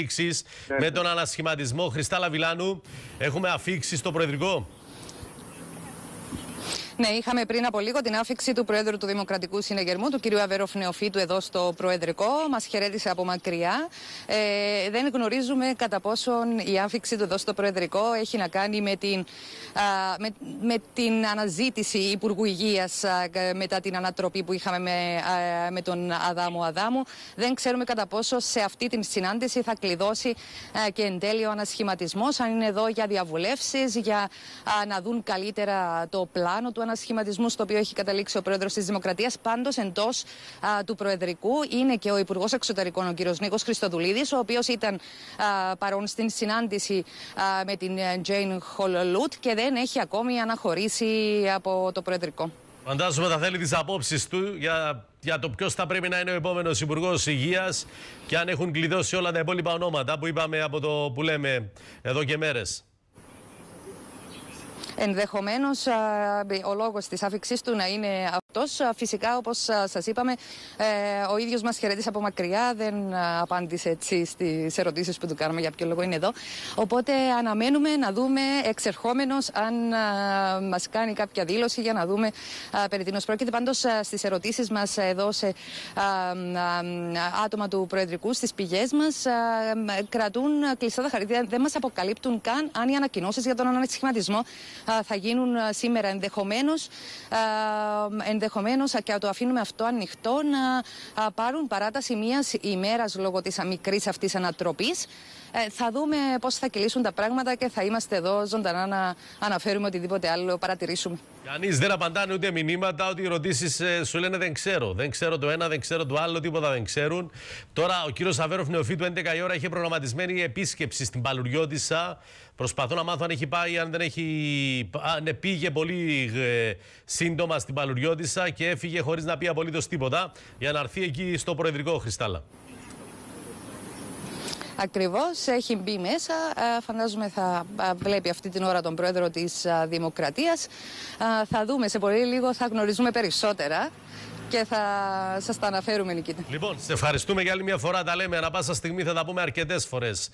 αφήξεις Ναι, με ναι. τον ανασχηματισμό. Χριστάλα Βιλάνου, έχουμε αφήξεις στο Προεδρικό; Ναι, είχαμε πριν από λίγο την άφηξη του Προέδρου του Δημοκρατικού Συνεγερμού, του κ. Αβέροφ Νεοφύτου, εδώ στο Προεδρικό. Μας χαιρέτησε από μακριά. Ε, δεν γνωρίζουμε κατά πόσον η άφηξη του εδώ στο Προεδρικό έχει να κάνει με την, α, με, με την αναζήτηση Υπουργού Υγείας μετά την ανατροπή που είχαμε με, α, με τον Αδάμου Αδάμου. Δεν ξέρουμε κατά πόσο σε αυτή την συνάντηση θα κλειδώσει α, και εν τέλει ο ανασχηματισμός, αν είναι εδώ για διαβουλεύσεις, για α, να δουν καλύτερα το πλάνο του ανασχηματισμού στο οποίο έχει καταλήξει ο πρόεδρος της Δημοκρατίας. Πάντως, εντός του Προεδρικού είναι και ο Υπουργός Εξωτερικών, ο κ. Νίκος Χριστοδουλίδης, ο οποίος ήταν α, παρόν στην συνάντηση α, με την Τζέιν Χολολούτ και δεν έχει ακόμη αναχωρήσει από το Προεδρικό. Φαντάζομαι θα θέλει τις απόψεις του για, για το ποιος θα πρέπει να είναι ο επόμενος Υπουργός Υγείας και αν έχουν κλειδώσει όλα τα υπόλοιπα ονόματα που είπαμε από το που λέμε εδώ και μέρες. Ενδεχομένως ο λόγος της άφηξής του να είναι αυτός. Φυσικά, όπως σας είπαμε, ε, ο ίδιος μας χαιρετήσει από μακριά. Δεν α, απάντησε έτσι στις ερωτήσεις που του κάνουμε για ποιο λόγο είναι εδώ. Οπότε αναμένουμε να δούμε εξερχόμενος αν μας κάνει κάποια δήλωση για να δούμε α, περί τίνος πρόκειται. Πάντως, στις ερωτήσεις μας εδώ σε α, άτομα του Προεδρικού, στις πηγές μας, κρατούν κλειστά τα χαρακτήρα. Δεν μας αποκαλύπτουν καν αν οι ανακοινώσεις για τον ανασχηματισμό α, θα γίνουν α, σήμερα. Ενδεχομένως ενδεχομένως, και το αφήνουμε αυτό ανοιχτό να α, πάρουν παράταση μία ημέρας λόγω της μικρής αυτής ανατροπής. Ε, θα δούμε πώς θα κυλήσουν τα πράγματα και θα είμαστε εδώ ζωντανά να αναφέρουμε οτιδήποτε άλλο παρατηρήσουμε. Κανείς δεν απαντάνε ούτε μηνύματα, ότι οι ερωτήσει σου λένε δεν ξέρω. Δεν ξέρω το ένα, δεν ξέρω το άλλο, τίποτα δεν ξέρουν. Τώρα ο κύριος Αβέροφ Νεοφύτου 11 η ώρα είχε προγραμματισμένη επίσκεψη στην Παλουριώτησα. Προσπαθώ να μάθω αν έχει πάει, αν δεν έχει. Α, ναι, πήγε πολύ ε, σύντομα στην Παλουριώτησα και έφυγε χωρίς να πει απολύτως τίποτα για να έρθει εκεί στο Προεδρικό Χριστάλα. Ακριβώς, έχει μπει μέσα. Ε, Φαντάζομαι θα α, βλέπει αυτή την ώρα τον πρόεδρο της Δημοκρατίας. Θα δούμε σε πολύ λίγο, θα γνωρίζουμε περισσότερα και θα σας τα αναφέρουμε, Νικήτα. Λοιπόν, σε ευχαριστούμε για άλλη μια φορά. Τα λέμε ανα πάσα στιγμή, θα τα πούμε αρκετές φορές.